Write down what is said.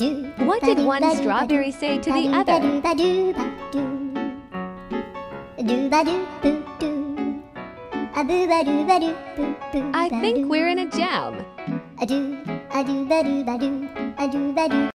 What did one strawberry say to the other? I think we're in a jam.